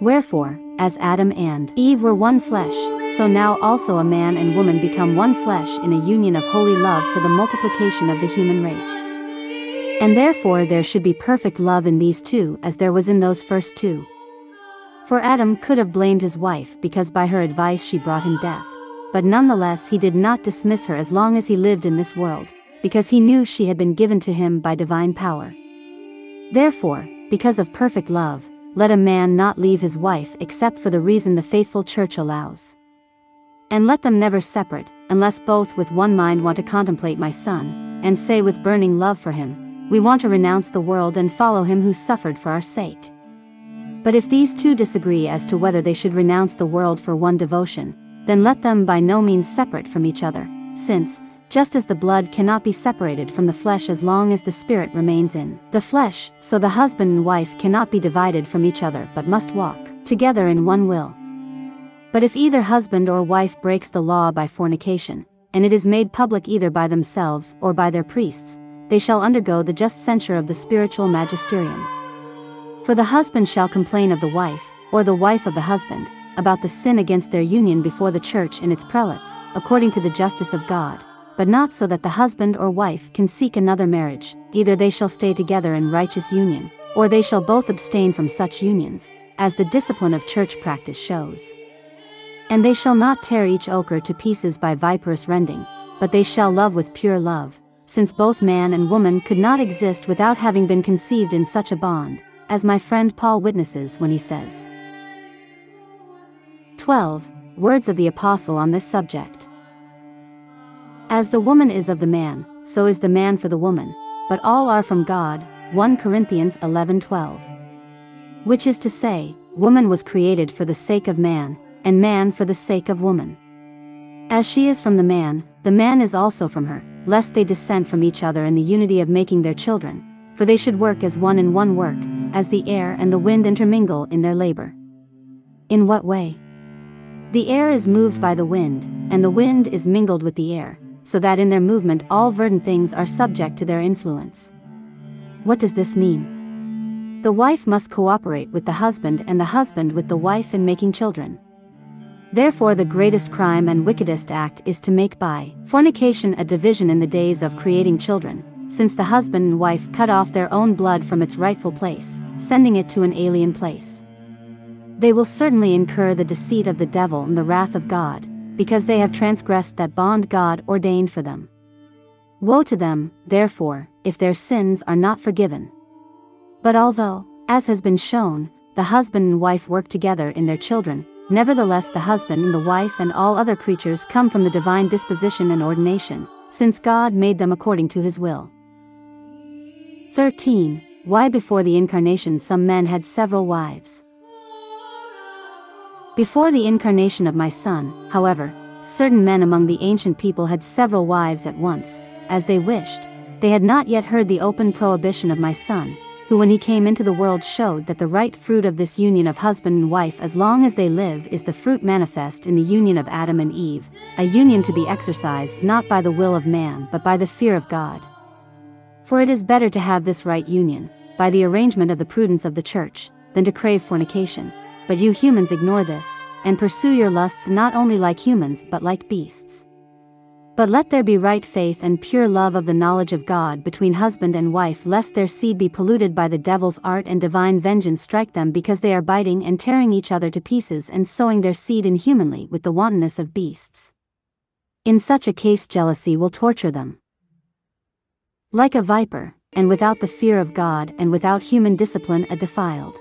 Wherefore, as Adam and Eve were one flesh, so now also a man and woman become one flesh in a union of holy love for the multiplication of the human race. And therefore there should be perfect love in these two as there was in those first two. For Adam could have blamed his wife because by her advice she brought him death. But nonetheless he did not dismiss her as long as he lived in this world, because he knew she had been given to him by divine power. Therefore, because of perfect love, let a man not leave his wife except for the reason the faithful church allows. And let them never separate, unless both with one mind want to contemplate my son, and say with burning love for him, We want to renounce the world and follow him who suffered for our sake. But if these two disagree as to whether they should renounce the world for one devotion, then let them by no means separate from each other, since, just as the blood cannot be separated from the flesh as long as the spirit remains in the flesh, so the husband and wife cannot be divided from each other but must walk together in one will. But if either husband or wife breaks the law by fornication, and it is made public either by themselves or by their priests, they shall undergo the just censure of the spiritual magisterium. For the husband shall complain of the wife, or the wife of the husband, about the sin against their union before the church and its prelates, according to the justice of God but not so that the husband or wife can seek another marriage, either they shall stay together in righteous union, or they shall both abstain from such unions, as the discipline of church practice shows. And they shall not tear each ochre to pieces by viperous rending, but they shall love with pure love, since both man and woman could not exist without having been conceived in such a bond, as my friend Paul witnesses when he says. 12. Words of the Apostle on this subject. As the woman is of the man, so is the man for the woman, but all are from God, 1 Corinthians 11:12. Which is to say, woman was created for the sake of man, and man for the sake of woman. As she is from the man, the man is also from her, lest they dissent from each other in the unity of making their children, for they should work as one in one work, as the air and the wind intermingle in their labor. In what way? The air is moved by the wind, and the wind is mingled with the air so that in their movement all verdant things are subject to their influence. What does this mean? The wife must cooperate with the husband and the husband with the wife in making children. Therefore, the greatest crime and wickedest act is to make by fornication a division in the days of creating children, since the husband and wife cut off their own blood from its rightful place, sending it to an alien place. They will certainly incur the deceit of the devil and the wrath of God, because they have transgressed that bond God ordained for them. Woe to them, therefore, if their sins are not forgiven. But although, as has been shown, the husband and wife work together in their children, nevertheless the husband and the wife and all other creatures come from the divine disposition and ordination, since God made them according to his will. 13. Why before the incarnation some men had several wives. Before the incarnation of my son, however, certain men among the ancient people had several wives at once, as they wished. They had not yet heard the open prohibition of my son, who when he came into the world showed that the right fruit of this union of husband and wife as long as they live is the fruit manifest in the union of Adam and Eve, a union to be exercised not by the will of man but by the fear of God. For it is better to have this right union, by the arrangement of the prudence of the church, than to crave fornication but you humans ignore this, and pursue your lusts not only like humans but like beasts. But let there be right faith and pure love of the knowledge of God between husband and wife, lest their seed be polluted by the devil's art and divine vengeance strike them because they are biting and tearing each other to pieces and sowing their seed inhumanly with the wantonness of beasts. In such a case, jealousy will torture them. Like a viper, and without the fear of God and without human discipline, a defiled.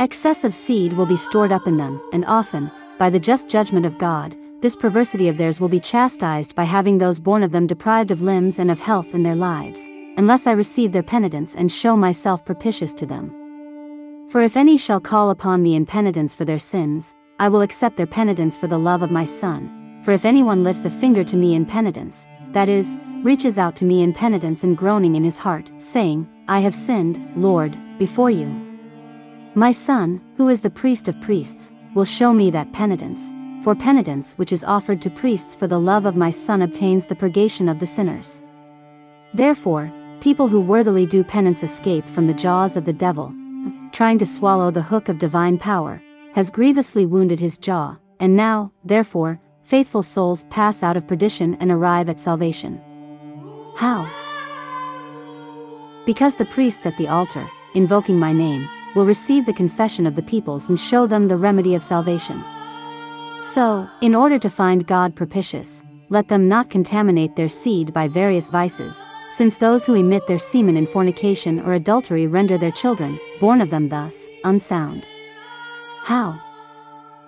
Excessive seed will be stored up in them, and often, by the just judgment of God, this perversity of theirs will be chastised by having those born of them deprived of limbs and of health in their lives, unless I receive their penitence and show myself propitious to them. For if any shall call upon me in penitence for their sins, I will accept their penitence for the love of my Son. For if anyone lifts a finger to me in penitence, that is, reaches out to me in penitence and groaning in his heart, saying, I have sinned, Lord, before you. My son, who is the priest of priests, will show me that penitence, for penitence which is offered to priests for the love of my son obtains the purgation of the sinners. Therefore, people who worthily do penance escape from the jaws of the devil. trying to swallow the hook of divine power, has grievously wounded his jaw, and now, therefore, faithful souls pass out of perdition and arrive at salvation. How? Because the priests at the altar, invoking my name, will receive the confession of the peoples and show them the remedy of salvation. So, in order to find God propitious, let them not contaminate their seed by various vices, since those who emit their semen in fornication or adultery render their children, born of them thus, unsound. How?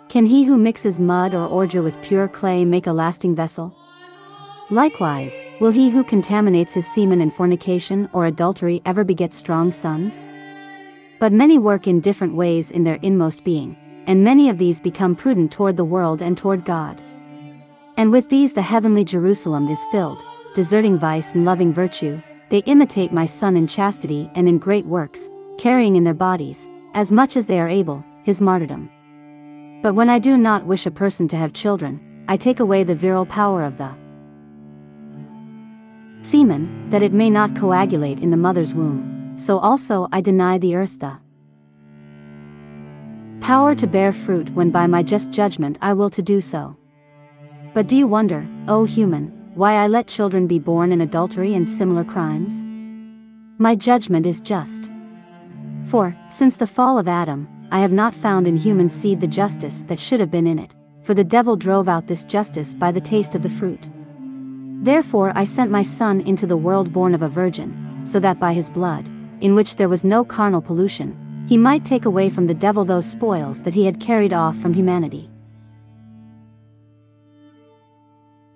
Can he who mixes mud or ordure with pure clay make a lasting vessel? Likewise, will he who contaminates his semen in fornication or adultery ever beget strong sons? But many work in different ways in their inmost being, and many of these become prudent toward the world and toward God. And with these the heavenly Jerusalem is filled, deserting vice and loving virtue, they imitate my Son in chastity and in great works, carrying in their bodies, as much as they are able, his martyrdom. But when I do not wish a person to have children, I take away the virile power of the semen, that it may not coagulate in the mother's womb, so also I deny the earth the power to bear fruit when by my just judgment I will to do so. But do you wonder, O human, why I let children be born in adultery and similar crimes? My judgment is just. For, since the fall of Adam, I have not found in human seed the justice that should have been in it, for the devil drove out this justice by the taste of the fruit. Therefore I sent my Son into the world born of a virgin, so that by his blood, in which there was no carnal pollution, he might take away from the devil those spoils that he had carried off from humanity.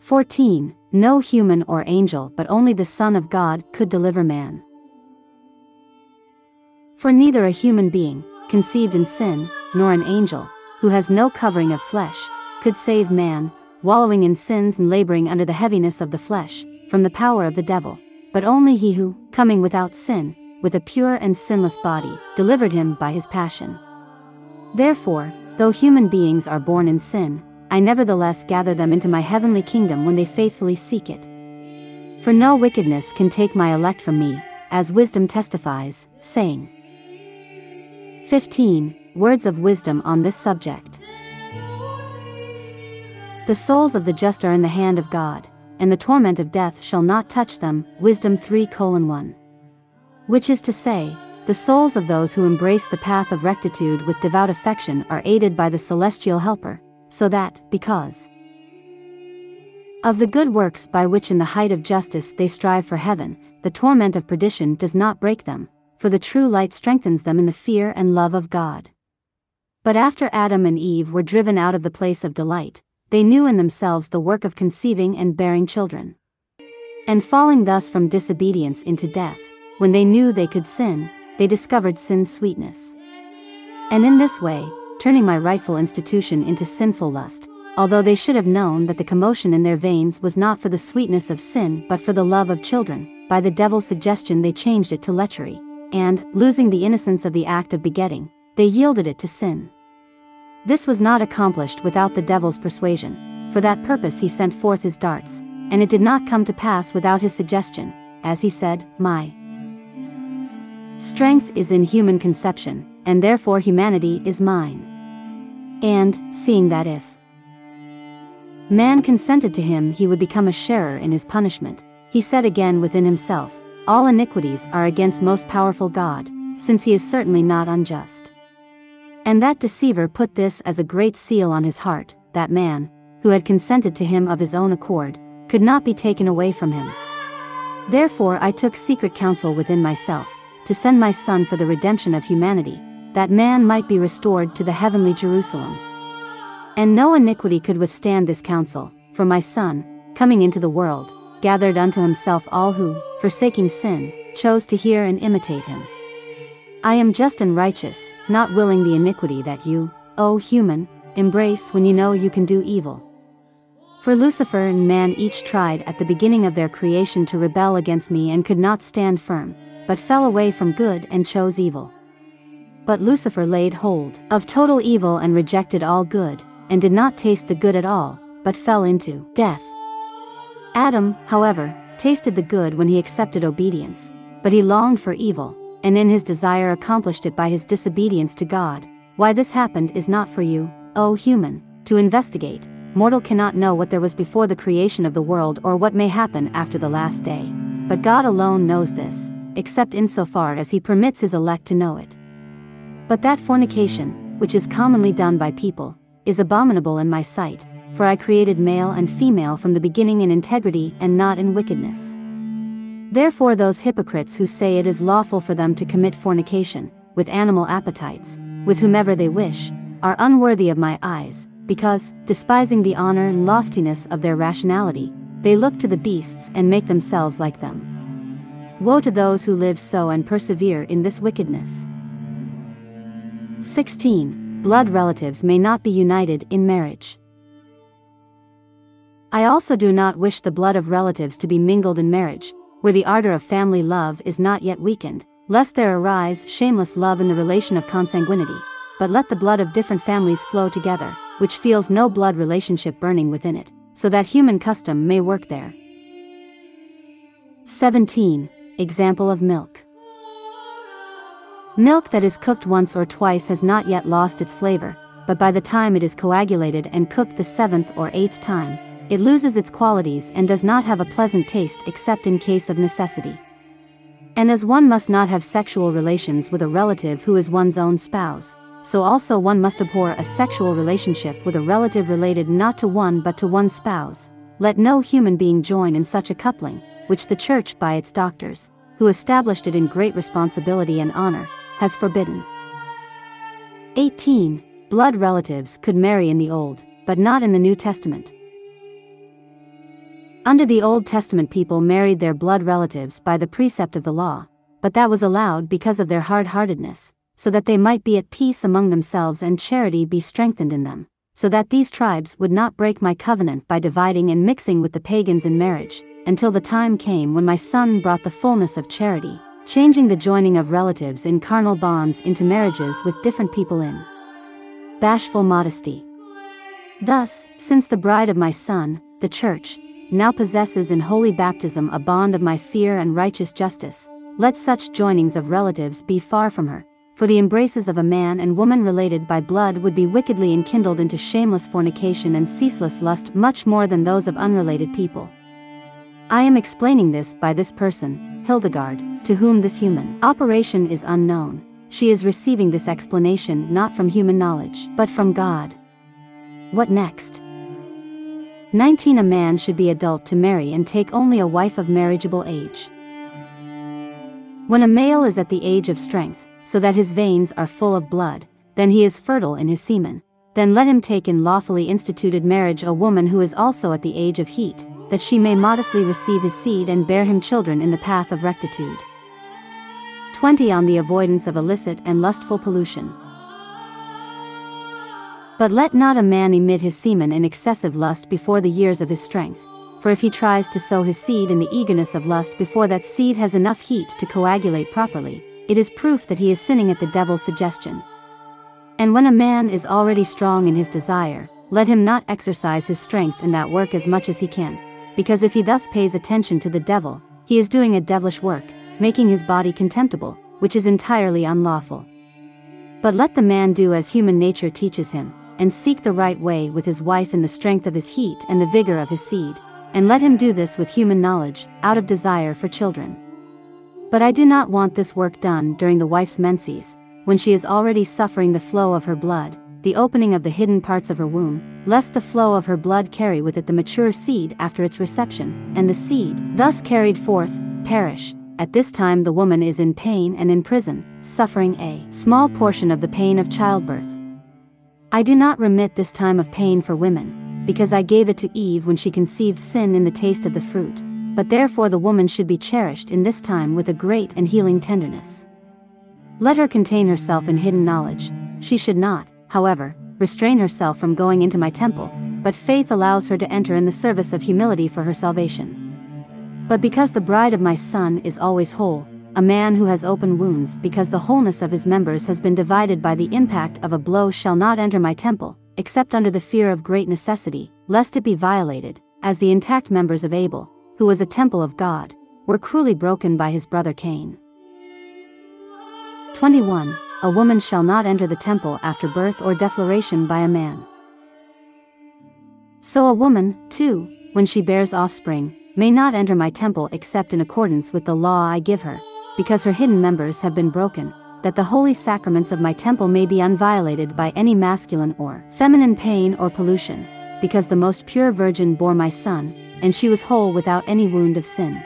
14. No human or angel but only the Son of God could deliver man. For neither a human being, conceived in sin, nor an angel, who has no covering of flesh, could save man, wallowing in sins and laboring under the heaviness of the flesh, from the power of the devil, but only he who, coming without sin, with a pure and sinless body, delivered him by his passion. Therefore, though human beings are born in sin, I nevertheless gather them into my heavenly kingdom when they faithfully seek it. For no wickedness can take my elect from me, as wisdom testifies, saying. 15. Words of wisdom on this subject. The souls of the just are in the hand of God, and the torment of death shall not touch them. Wisdom 3 1. Which is to say, the souls of those who embrace the path of rectitude with devout affection are aided by the celestial helper, so that, because of the good works by which in the height of justice they strive for heaven, the torment of perdition does not break them, for the true light strengthens them in the fear and love of God. But after Adam and Eve were driven out of the place of delight, they knew in themselves the work of conceiving and bearing children. And falling thus from disobedience into death, when they knew they could sin, they discovered sin's sweetness. And in this way, turning my rightful institution into sinful lust, although they should have known that the commotion in their veins was not for the sweetness of sin but for the love of children, by the devil's suggestion they changed it to lechery, and, losing the innocence of the act of begetting, they yielded it to sin. This was not accomplished without the devil's persuasion, for that purpose he sent forth his darts, and it did not come to pass without his suggestion, as he said, My Strength is in human conception, and therefore humanity is mine. And, seeing that if man consented to him he would become a sharer in his punishment, he said again within himself, All iniquities are against most powerful God, since he is certainly not unjust. And that deceiver put this as a great seal on his heart, that man, who had consented to him of his own accord, could not be taken away from him. Therefore I took secret counsel within myself, to send my Son for the redemption of humanity, that man might be restored to the heavenly Jerusalem. And no iniquity could withstand this counsel, for my Son, coming into the world, gathered unto himself all who, forsaking sin, chose to hear and imitate him. I am just and righteous, not willing the iniquity that you, O human, embrace when you know you can do evil. For Lucifer and man each tried at the beginning of their creation to rebel against me and could not stand firm, but fell away from good and chose evil. But Lucifer laid hold of total evil and rejected all good, and did not taste the good at all, but fell into death. Adam, however, tasted the good when he accepted obedience, but he longed for evil, and in his desire accomplished it by his disobedience to God. Why this happened is not for you, O human, to investigate. Mortal cannot know what there was before the creation of the world or what may happen after the last day. But God alone knows this, except insofar as he permits his elect to know it. But that fornication, which is commonly done by people, is abominable in my sight, for I created male and female from the beginning in integrity and not in wickedness. Therefore, those hypocrites who say it is lawful for them to commit fornication, with animal appetites, with whomever they wish, are unworthy of my eyes, because, despising the honor and loftiness of their rationality, they look to the beasts and make themselves like them. Woe to those who live so and persevere in this wickedness. 16. Blood relatives may not be united in marriage. I also do not wish the blood of relatives to be mingled in marriage, where the ardor of family love is not yet weakened, lest there arise shameless love in the relation of consanguinity, but let the blood of different families flow together, which feels no blood relationship burning within it, so that human custom may work there. 17. Example of milk. Milk that is cooked once or twice has not yet lost its flavor, but by the time it is coagulated and cooked the seventh or eighth time, it loses its qualities and does not have a pleasant taste except in case of necessity. And as one must not have sexual relations with a relative who is one's own spouse, so also one must abhor a sexual relationship with a relative related not to one but to one's spouse. Let no human being join in such a coupling, which the Church by its doctors, who established it in great responsibility and honor, has forbidden. 18. Blood relatives could marry in the Old, but not in the New Testament. Under the Old Testament people married their blood relatives by the precept of the law, but that was allowed because of their hard-heartedness, so that they might be at peace among themselves and charity be strengthened in them, so that these tribes would not break my covenant by dividing and mixing with the pagans in marriage, until the time came when my son brought the fullness of charity, changing the joining of relatives in carnal bonds into marriages with different people in bashful modesty. Thus, since the bride of my son, the church, now possesses in holy baptism a bond of my fear and righteous justice, let such joinings of relatives be far from her, for the embraces of a man and woman related by blood would be wickedly enkindled into shameless fornication and ceaseless lust much more than those of unrelated people. I am explaining this by this person, Hildegard, to whom this human operation is unknown. She is receiving this explanation not from human knowledge, but from God. What next? 19 A man should be adult to marry and take only a wife of marriageable age. When a male is at the age of strength, so that his veins are full of blood, then he is fertile in his semen. Then let him take in lawfully instituted marriage a woman who is also at the age of heat, that she may modestly receive his seed and bear him children in the path of rectitude. 20 On the avoidance of illicit and lustful pollution. But let not a man emit his semen in excessive lust before the years of his strength. For if he tries to sow his seed in the eagerness of lust before that seed has enough heat to coagulate properly, it is proof that he is sinning at the devil's suggestion. And when a man is already strong in his desire, let him not exercise his strength in that work as much as he can, because if he thus pays attention to the devil, he is doing a devilish work, making his body contemptible, which is entirely unlawful. But let the man do as human nature teaches him, and seek the right way with his wife in the strength of his heat and the vigor of his seed, and let him do this with human knowledge, out of desire for children. But I do not want this work done during the wife's menses, when she is already suffering the flow of her blood, the opening of the hidden parts of her womb, lest the flow of her blood carry with it the mature seed after its reception, and the seed, thus carried forth, perish. At this time the woman is in pain and in prison, suffering a small portion of the pain of childbirth. I do not remit this time of pain for women, because I gave it to Eve when she conceived sin in the taste of the fruit, but therefore the woman should be cherished in this time with a great and healing tenderness. Let her contain herself in hidden knowledge, she should not, however, restrain herself from going into my temple, but faith allows her to enter in the service of humility for her salvation. But because the bride of my son is always whole, a man who has open wounds because the wholeness of his members has been divided by the impact of a blow shall not enter my temple, except under the fear of great necessity, lest it be violated, as the intact members of Abel, who was a temple of God, were cruelly broken by his brother Cain. 21. A woman shall not enter the temple after birth or defloration by a man. So a woman, too, when she bears offspring, may not enter my temple except in accordance with the law I give her, because her hidden members have been broken, that the holy sacraments of my temple may be unviolated by any masculine or feminine pain or pollution, because the most pure Virgin bore my son, and she was whole without any wound of sin.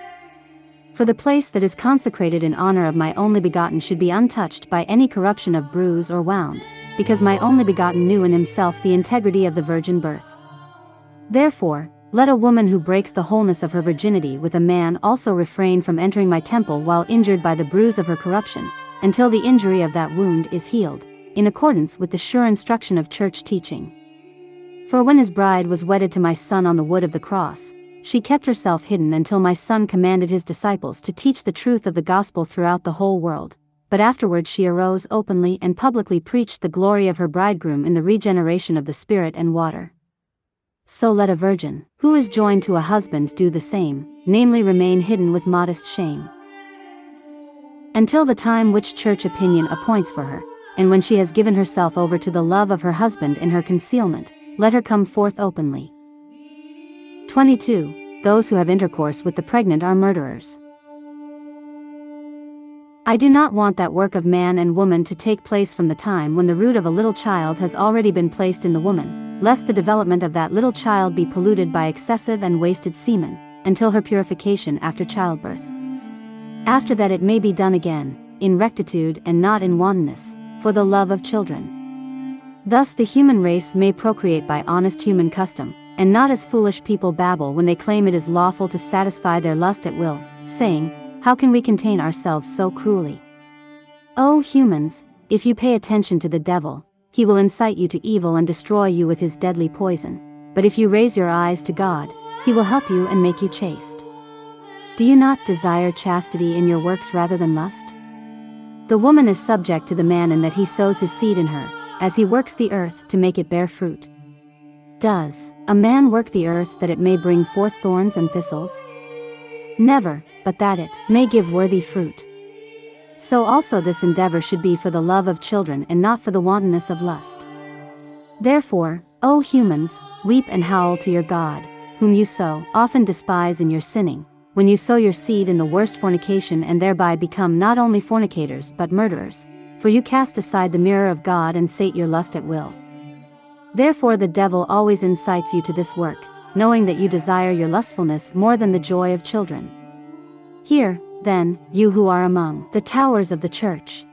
For the place that is consecrated in honor of my only begotten should be untouched by any corruption of bruise or wound, because my only begotten knew in himself the integrity of the virgin birth. Therefore, let a woman who breaks the wholeness of her virginity with a man also refrain from entering my temple while injured by the bruise of her corruption, until the injury of that wound is healed, in accordance with the sure instruction of church teaching. For when his bride was wedded to my son on the wood of the cross, she kept herself hidden until my son commanded his disciples to teach the truth of the gospel throughout the whole world. But afterward she arose openly and publicly preached the glory of her bridegroom in the regeneration of the Spirit and water. So let a virgin, who is joined to a husband, do the same, namely remain hidden with modest shame. Until the time which church opinion appoints for her, and when she has given herself over to the love of her husband in her concealment, let her come forth openly. 22. Those who have intercourse with the pregnant are murderers. I do not want that work of man and woman to take place from the time when the root of a little child has already been placed in the woman, lest the development of that little child be polluted by excessive and wasted semen, until her purification after childbirth. After that it may be done again, in rectitude and not in wantonness, for the love of children. Thus the human race may procreate by honest human custom, and not as foolish people babble when they claim it is lawful to satisfy their lust at will, saying, How can we contain ourselves so cruelly? O humans, if you pay attention to the devil, he will incite you to evil and destroy you with his deadly poison. But if you raise your eyes to God, he will help you and make you chaste. Do you not desire chastity in your works rather than lust? The woman is subject to the man in that he sows his seed in her, as he works the earth to make it bear fruit. Does a man work the earth that it may bring forth thorns and thistles? Never, but that it may give worthy fruit. So also this endeavor should be for the love of children and not for the wantonness of lust. Therefore, O humans, weep and howl to your God, whom you so often despise in your sinning, when you sow your seed in the worst fornication and thereby become not only fornicators but murderers, for you cast aside the mirror of God and sate your lust at will. Therefore the devil always incites you to this work, knowing that you desire your lustfulness more than the joy of children. Here, then, you who are among the towers of the church.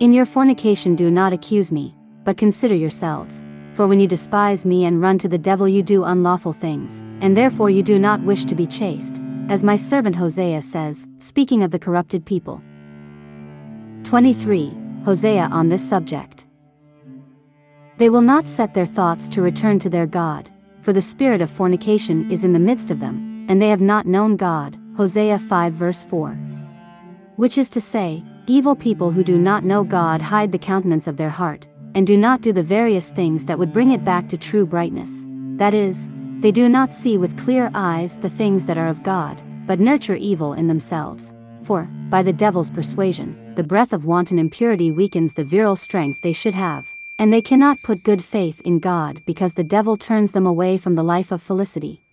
In your fornication do not accuse me, but consider yourselves. For when you despise me and run to the devil, you do unlawful things, and therefore you do not wish to be chaste, as my servant Hosea says, speaking of the corrupted people. 23. Hosea on this subject. They will not set their thoughts to return to their God, for the spirit of fornication is in the midst of them, and they have not known God. Hosea 5 verse 4. Which is to say, evil people who do not know God hide the countenance of their heart, and do not do the various things that would bring it back to true brightness. That is, they do not see with clear eyes the things that are of God, but nurture evil in themselves. For, by the devil's persuasion, the breath of wanton impurity weakens the virile strength they should have, and they cannot put good faith in God because the devil turns them away from the life of felicity.